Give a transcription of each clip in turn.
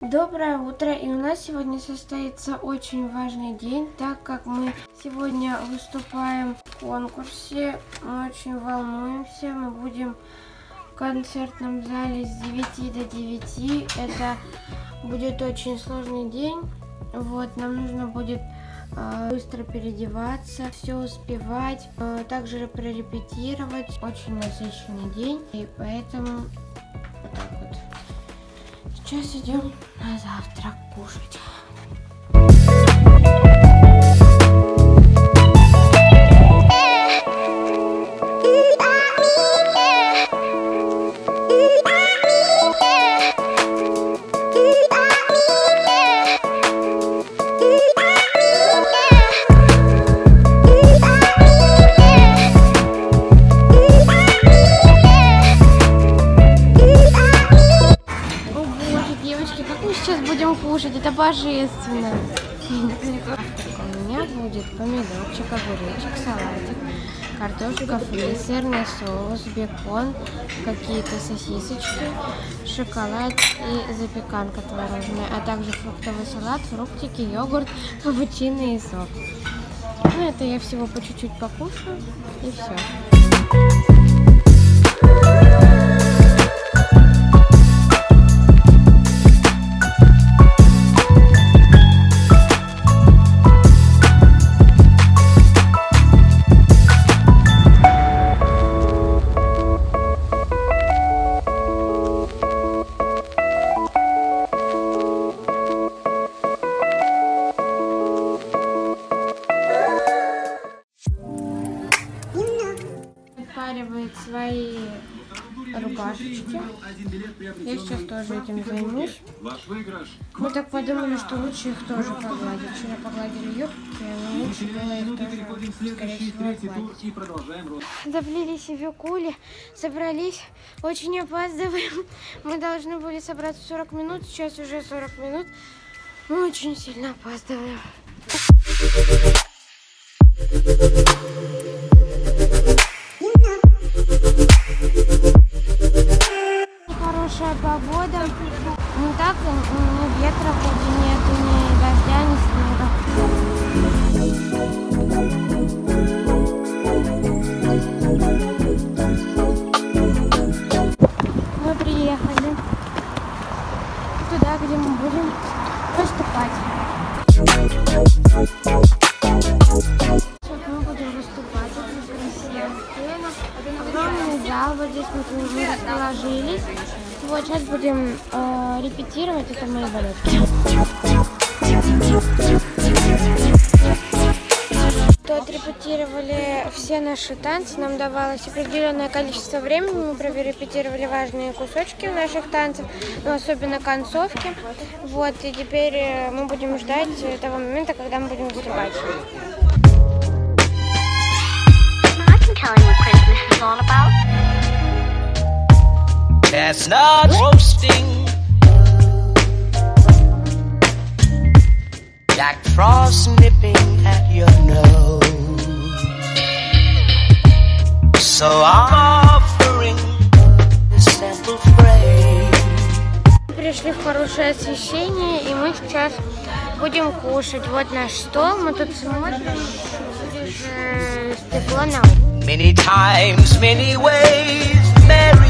Доброе утро, и у нас сегодня состоится очень важный день, так как мы сегодня выступаем в конкурсе, мы очень волнуемся, мы будем в концертном зале с 9 до 9, это будет очень сложный день, вот, нам нужно будет э, быстро переодеваться, все успевать, э, также прорепетировать, очень насыщенный день, и поэтому. Сейчас идем на завтрак кушать. Кушать? Это божественно. У меня будет помидорчик, огуречек, салатик, картошка фри, сырный соус, бекон, какие-то сосисочки, шоколад и запеканка творожная, а также фруктовый салат, фруктики, йогурт, капучино и сок. Ну, это я всего по чуть-чуть покушаю и все. Отпаривает свои рубашечки. Я сейчас тоже этим займусь. Мы так подумали, что лучше их тоже погладить. Вчера погладили юбки, но лучше было их тоже, скорее всего, гладить. Себе кули, собрались, очень опаздываем. Мы должны были собраться 40 минут, сейчас уже 40 минут. Мы очень сильно опаздываем. Хорошая погода. Не так, ни ветра вроде нету, ни дождя, ни снега. Мы приехали туда, где мы будем выступать. Здесь мы, мы расположились. Вот сейчас будем э, репетировать, это мои балетки. То отрепетировали все наши танцы, нам давалось определенное количество времени, мы прорепетировали важные кусочки наших танцев, но особенно концовки. Вот, и теперь э, мы будем ждать того момента, когда мы будем выступать. Chestnuts roasting. Jack Frost nipping at your nose. So I'm offering this simple phrase. Пришли в хорошее освещение, и мы сейчас будем кушать. Вот наш стол, мы тут смотрим, э, стекло на Many times, many ways. Merry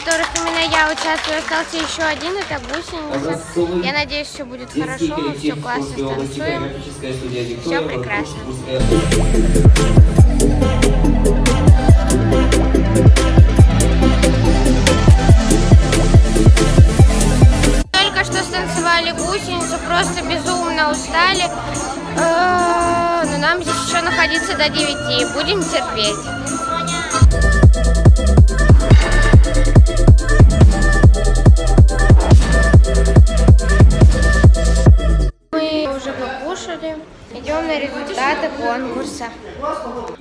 которых именно я участвую. Остался еще один, это гусеница. Я надеюсь, все будет хорошо, мы все классно станцуем. Все прекрасно. Только что станцевали гусеницу, просто безумно устали. Э, Но нам здесь еще находиться до 9, будем терпеть. Покушали, идем на результаты конкурса.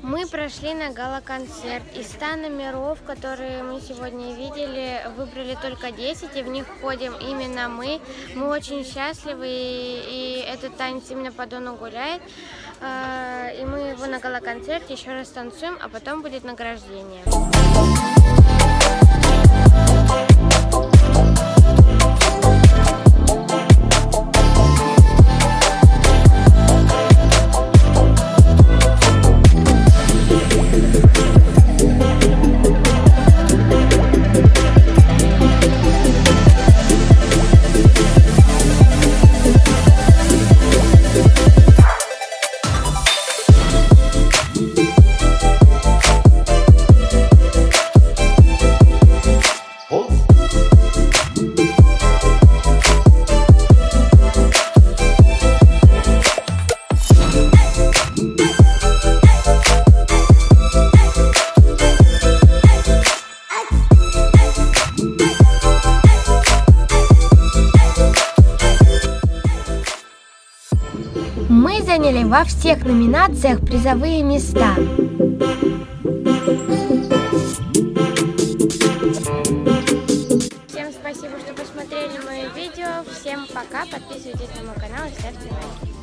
Мы прошли на гала-концерт. Из 100 номеров, которые мы сегодня видели, выбрали только 10, и в них входим именно мы. Мы очень счастливы, и, и этот танец именно по Дону гуляет. А, И мы его на гала-концерте еще раз танцуем, а потом будет награждение. Мы заняли во всех номинациях призовые места. Всем спасибо, что посмотрели мое видео. Всем пока. Подписывайтесь на мой канал и ставьте лайки.